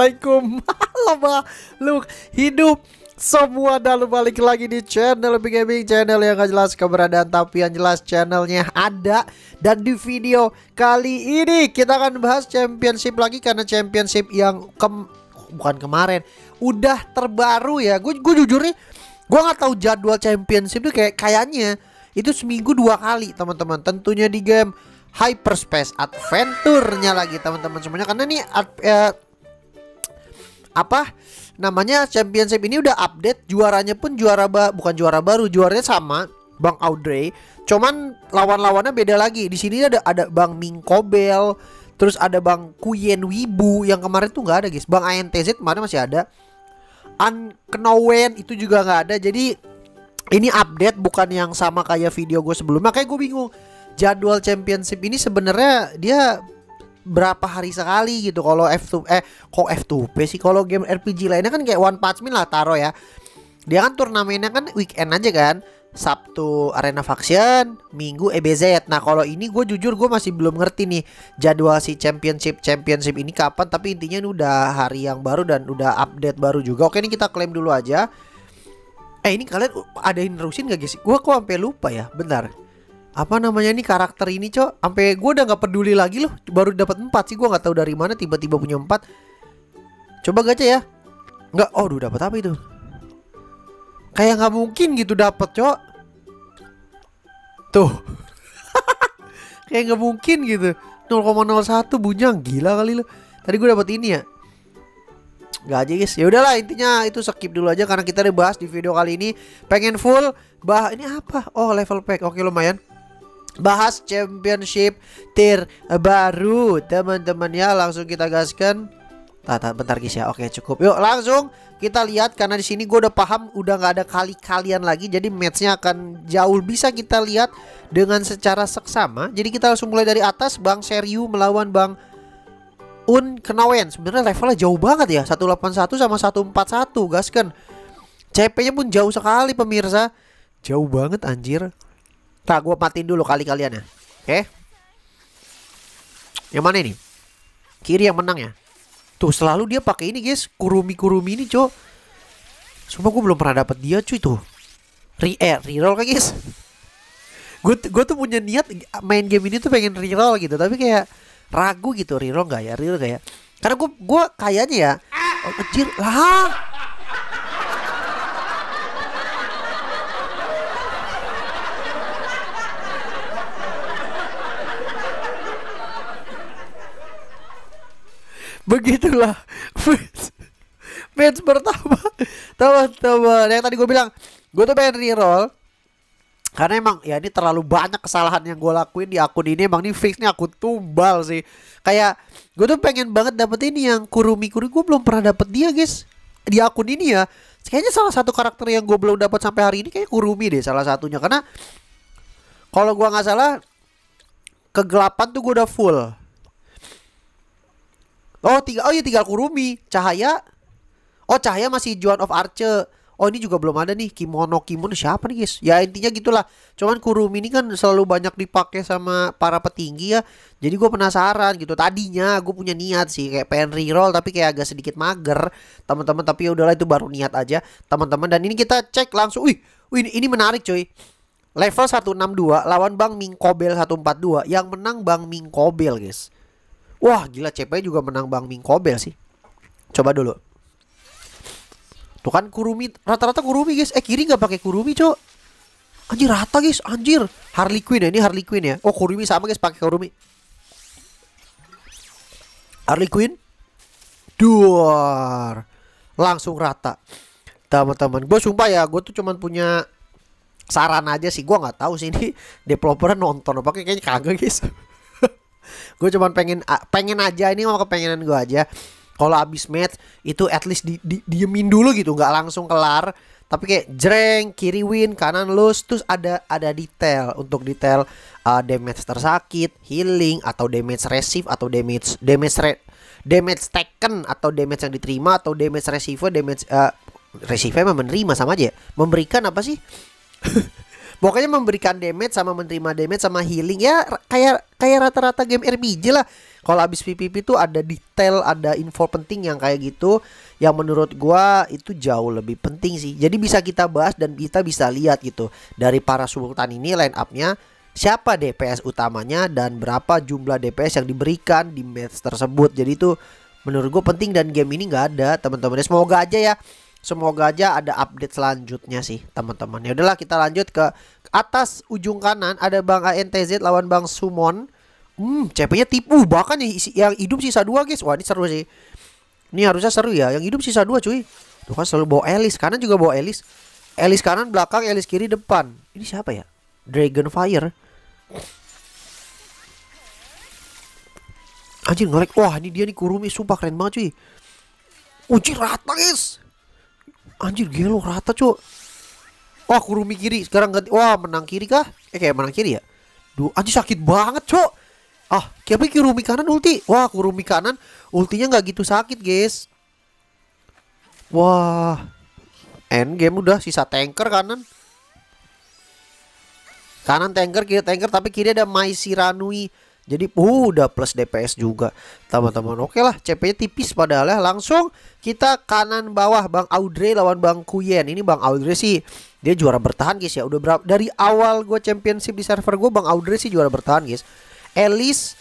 Assalamualaikum. Halo lu hidup semua dan balik lagi di channel Big Gaming Channel yang gak jelas keberadaan tapi yang jelas channelnya ada. Dan di video kali ini kita akan bahas championship lagi Karena championship yang ke bukan kemarin Udah terbaru ya. Gue jujur nih Gue gak tahu jadwal championship tuh kayak kayaknya Itu seminggu dua kali teman-teman. Tentunya di game Hyperspace Adventure-nya lagi teman-teman semuanya. Karena nih uh, apa namanya championship ini udah update juaranya pun juara ba bukan juara baru juaranya sama Bang Audrey. Cuman lawan-lawannya beda lagi. Di sini ada ada Bang Mingkobel terus ada Bang Kuyen Wibu yang kemarin tuh nggak ada guys. Bang ANTZ kemarin masih ada. Unknown itu juga nggak ada. Jadi ini update bukan yang sama kayak video gue sebelumnya. Kayak gue bingung jadwal championship ini sebenarnya dia berapa hari sekali gitu kalau F2 eh kok F2P sih kalau game RPG lainnya kan kayak One Punch Man lah taro ya dia kan turnamennya kan weekend aja kan Sabtu Arena Faction, Minggu EBZ. Nah kalau ini gue jujur gue masih belum ngerti nih jadwal si Championship Championship ini kapan. Tapi intinya ini udah hari yang baru dan udah update baru juga. Oke ini kita klaim dulu aja. Eh ini kalian ada yang nerusin gak guys? Gue kok sampai lupa ya. Bentar apa namanya nih karakter ini cok? Sampai gue udah nggak peduli lagi loh. Baru dapat empat sih gue nggak tahu dari mana tiba-tiba punya empat. Coba gacha ya. Nggak oh udah dapat apa itu? Kayak nggak mungkin gitu dapat cok. Tuh. Kayak nggak mungkin gitu. 0,01 bunyang gila kali lo tadi gue dapat ini ya. Nggak aja guys. Ya udahlah intinya itu skip dulu aja karena kita udah bahas di video kali ini. Pengen full bah ini apa? Oh level pack. Oke lumayan bahas championship tier baru. Teman-teman ya langsung kita gaskan. Tata, bentar guys ya. Oke cukup. Yuk langsung kita lihat karena di sini gue udah paham udah nggak ada kali kalian lagi jadi matchnya akan jauh bisa kita lihat dengan secara seksama. Jadi kita langsung mulai dari atas Bang Seriu melawan Bang Un Kenawen. Sebenarnya levelnya jauh banget ya. 181 sama 141 gaskan. CP nya pun jauh sekali pemirsa. Jauh banget anjir Tak gue matiin dulu kali kalian ya. Oke. Yang mana ini? Kiri yang menang ya. Tuh selalu dia pakai ini guys, kurumi kurumi ini cok. Sumpah gue belum pernah dapat dia cuy tuh. Re eh, reroll kan guys. Gue gue tuh punya niat main game ini tuh pengen reroll gitu, tapi kayak ragu gitu reroll nggak ya, reroll gak ya? Karena gue gue kayaknya ya, oh, kecil lah begitulah. Match pertama teman-teman yang tadi gue bilang gue tuh pengen reroll. Karena emang ya ini terlalu banyak kesalahan yang gue lakuin di akun ini. Emang ini fixnya akun tumbal sih. Kayak gue tuh pengen banget dapet ini yang kurumi kurumi gue belum pernah dapet dia guys. Di akun ini ya. Kayaknya salah satu karakter yang gue belum dapat sampai hari ini kayak kurumi deh salah satunya. Karena kalau gue nggak salah kegelapan tuh gue udah full Oh tiga oh iya tinggal Kurumi. Cahaya? Oh Cahaya masih Joan of Archer Oh ini juga belum ada nih. Kimono kimono siapa nih guys? Ya intinya gitulah. Cuman Kurumi ini kan selalu banyak dipakai sama para petinggi ya. Jadi gue penasaran gitu. Tadinya gue punya niat sih Kayak pengen reroll tapi kayak agak sedikit mager. Teman-teman tapi ya udahlah itu baru niat aja. Teman-teman dan ini kita cek langsung. Wih, wih ini, ini menarik coy Level 162 lawan Bang Mingkobel 142 Yang menang Bang Mingkobel guys Wah gila CP juga menang Bang Ming Kobel sih. Coba dulu. Tuh kan Kurumi Rata-rata Kurumi guys. Eh kiri gak pakai Kurumi cok. Anjir rata guys. Anjir. Harley Quinn ya Ini Harley Quinn ya. Oh Kurumi sama guys pakai Kurumi. Harley Quinn. Duar. Langsung rata. Teman-teman Gue sumpah ya Gue tuh cuman punya Saran aja sih. Gue gak tahu sih ini Developer nonton apa Kayaknya kagak guys gue cuma pengen pengen aja ini mau kepengenan gue aja. Kalau abis match itu at least di, di, diemin dulu gitu nggak langsung kelar. Tapi kayak jreng kiri win kanan lose terus ada ada detail. Untuk detail uh, damage tersakit healing atau damage receive atau damage damage re, damage taken atau damage yang diterima atau damage receive damage uh, receive memang menerima sama aja. Memberikan apa sih Pokoknya memberikan damage sama menerima damage sama healing ya kayak kayak rata-rata game RPG lah. Kalau habis PvP tuh ada detail, ada info penting yang kayak gitu yang menurut gua itu jauh lebih penting sih. Jadi bisa kita bahas dan kita bisa lihat gitu dari para sultan ini line up-nya siapa DPS utamanya dan berapa jumlah DPS yang diberikan di match tersebut. Jadi itu menurut gue penting dan game ini nggak ada teman-teman. Semoga aja ya Semoga aja ada update selanjutnya sih teman-teman. Ya udahlah kita lanjut ke atas ujung kanan ada Bang ANTZ lawan Bang Sumon. Hmm, CP-nya tipu bahkan yang hidup sisa dua guys. Wah, ini seru sih. Ini harusnya seru ya. Yang hidup sisa dua cuy. Tuh kan selalu bawa Elis, kanan juga bawa Elis. Elis kanan belakang, Elis kiri depan. Ini siapa ya? Dragon Fire. Anjir ngelek. Wah, ini dia nih Kurumi sumpah keren banget cuy. Uji rata guys. Anjir gelo rata cuk. Wah kurumi kiri sekarang ganti. Wah menang kiri kah? Eh kayak menang kiri ya? Duh anjir sakit banget cuk. Ah kayak kurumi kanan ulti? Wah kurumi kanan. Ultinya nggak gitu sakit guys. Wah. End game udah sisa tanker kanan. Kanan tanker kiri tanker Tapi kiri ada Mai Siranui jadi uh, udah plus DPS juga teman-teman. Oke lah, CP-nya tipis padahal ya. Langsung kita kanan bawah Bang Audrey lawan Bang Kuyen. Ini Bang Audrey sih dia juara bertahan guys ya. Udah berapa dari awal gue championship di server gue Bang Audrey sih juara bertahan guys. Elis,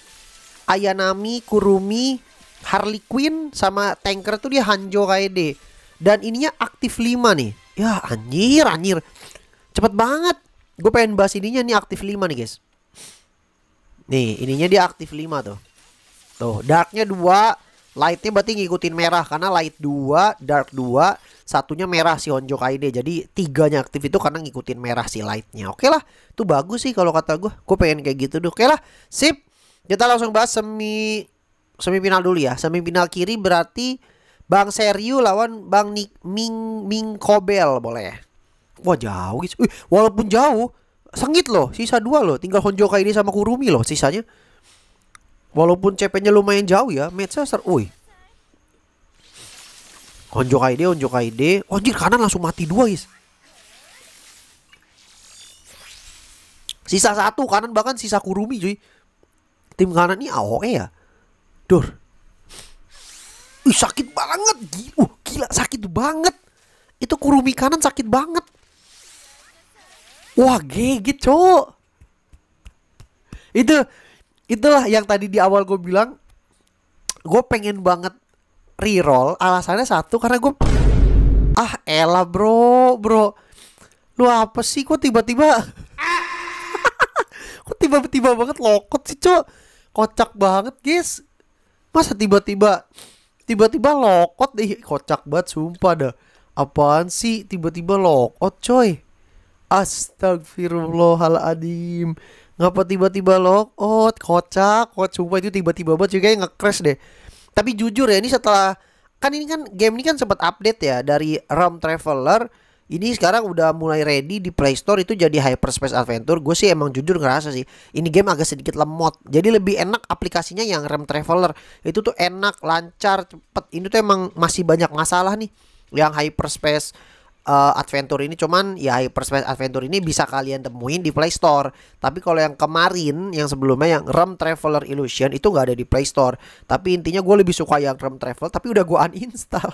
Ayanami, Kurumi, Harley Quinn sama tanker tuh dia Hanjo KD. Dan ininya aktif 5 nih. Ya anjir anjir. Cepet banget. Gue pengen bahas ininya nih aktif 5 nih guys. Nih, ininya dia aktif 5 tuh. Tuh, darknya 2, lightnya berarti ngikutin merah karena light 2, dark 2, satunya merah si Honjo Kaide. Jadi tiganya aktif itu karena ngikutin merah si lightnya. Oke lah, itu bagus sih kalau kata gue. Gue pengen kayak gitu tuh. Oke lah, sip. Kita langsung bahas semi semifinal dulu ya. Semifinal kiri berarti Bang Seriu lawan Bang Nik, Ming Ming Kobel boleh. Wah jauh. Wih, walaupun jauh Sengit loh, sisa dua loh. Tinggal Honjoka ini sama Kurumi loh sisanya. Walaupun CP-nya lumayan jauh ya, match ser. Woi. Honjoka ide, Honjoka ide. Oh, anjir kanan langsung mati dua guys. Sisa satu kanan bahkan sisa Kurumi cuy. Tim kanan ini AOE ya. Dur. Ih, sakit banget. Gila, uh, gila sakit banget. Itu Kurumi kanan sakit banget. Wah gigit cowok. Itu Itulah yang tadi di awal gue bilang Gue pengen banget reroll Alasannya satu karena gue Ah elah bro Bro. Lu apa sih? Kok tiba-tiba Kok tiba-tiba banget lokot sih cowok? Kocak banget guys. Masa tiba-tiba Tiba-tiba lokot deh. Kocak banget sumpah dah. Apaan sih tiba-tiba lokot coy Astagfirullahaladzim Ngapa tiba-tiba lock out Kocak Kocak Sumpah itu tiba-tiba banget juga yang nge-crash deh Tapi jujur ya ini setelah Kan ini kan game ini kan sempat update ya Dari RAM Traveler ini sekarang udah mulai ready di Play Store itu jadi Hyperspace Adventure. Gue sih emang jujur ngerasa sih ini game agak sedikit lemot. Jadi lebih enak aplikasinya yang RAM Traveler. Itu tuh enak, lancar, cepet. Ini tuh emang masih banyak masalah nih yang Hyperspace uh, Adventure ini cuman ya Hyperspace Adventure ini bisa kalian temuin di Play Store. Tapi kalau yang kemarin yang sebelumnya yang Ram Traveler Illusion itu nggak ada di Play Store. Tapi intinya gue lebih suka yang Ram Travel tapi udah gue uninstall.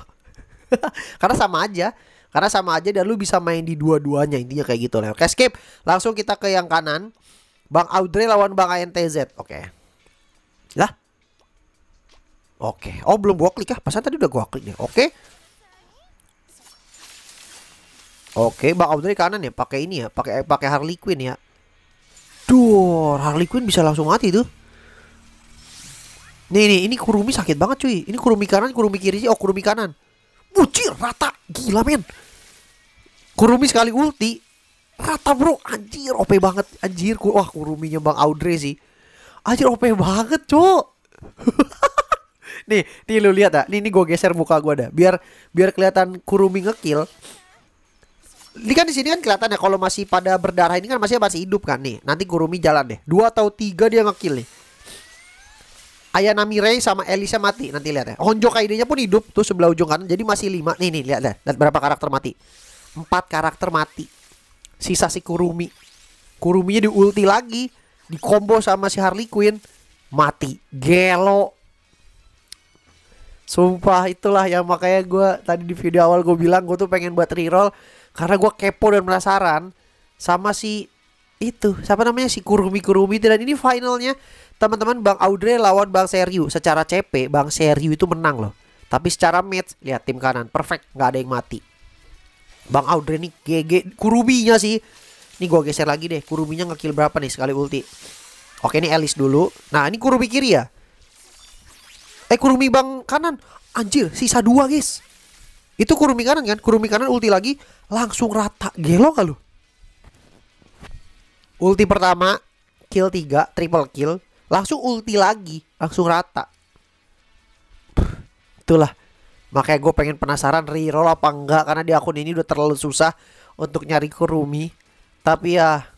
Karena sama aja. Karena sama aja dan lu bisa main di dua-duanya intinya kayak gitu lah. Oke, skip. Langsung kita ke yang kanan. Bang Audrey lawan Bang ANTZ. Oke. Lah. Oke. Oh, belum gua klik ah. Pasan tadi udah gua klik deh. Oke. Oke, Bang Audrey kanan ya, pakai ini ya, pakai pakai Harley Quinn ya. Duh, Harley Quinn bisa langsung mati tuh. Nih nih, ini Kurumi sakit banget cuy. Ini Kurumi kanan, Kurumi kiri sih. Oh, Kurumi kanan. Bucir rata. Gila men. Kurumi sekali ulti. Rata bro, anjir OP banget. Anjir, wah Kuruminya Bang Audrey sih. Anjir OP banget, cok. nih, nih lu lihat ah. Nih, nih gue geser muka gue dah. Biar biar kelihatan Kurumi ngekill ini kan di sini kan kelihatan ya kalau masih pada berdarah ini kan masih masih hidup kan nih. Nanti Kurumi jalan deh. Dua atau tiga dia ngekill nih. Ayanami Rei sama Elisa mati nanti lihat ya. Honjo Kaidenya pun hidup tuh sebelah ujung kanan. Jadi masih lima. Nih nih lihat deh. Lihat berapa karakter mati. Empat karakter mati. Sisa si Kurumi. Kuruminya di ulti lagi Di combo sama si Harley Quinn Mati Gelo Sumpah itulah yang makanya gue tadi di video awal gue bilang gue tuh pengen buat reroll karena gue kepo dan penasaran sama si itu siapa namanya? Si Kurumi Kurumi dan ini finalnya teman-teman Bang Audrey lawan Bang Seryu. Secara CP Bang Seryu itu menang loh. Tapi secara match lihat tim kanan. Perfect nggak ada yang mati. Bang Audrey nih GG Kuruminya sih. Ini gue geser lagi deh. Kuruminya ngekill berapa nih? Sekali ulti. Oke ini Elis dulu. Nah ini Kurumi kiri ya? Eh Kurumi bang kanan. Anjir sisa dua guys Itu Kurumi kanan kan? Kurumi kanan ulti lagi Langsung rata. Gelo gak lu? Ulti pertama Kill 3 Triple kill. Langsung ulti lagi Langsung rata. Itulah. Makanya gue pengen penasaran reroll apa enggak? Karena di akun ini udah terlalu susah Untuk nyari Kurumi Tapi ya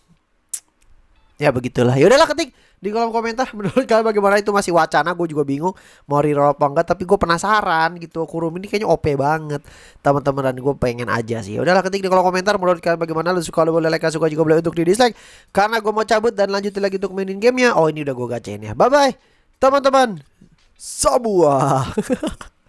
Ya begitulah. Yaudahlah ketik. Di kolom komentar menurut kalian bagaimana? Itu masih wacana gue juga bingung mau reroll apa enggak tapi gue penasaran gitu. Kurum ini kayaknya OP banget. Teman-teman dan gue pengen aja sih. Udahlah ketik di kolom komentar menurut kalian bagaimana? Lu suka boleh like suka juga boleh untuk di dislike karena gue mau cabut dan lanjutin lagi untuk mainin gamenya. Oh ini udah gue gacain ya. Bye bye teman-teman. Sebuah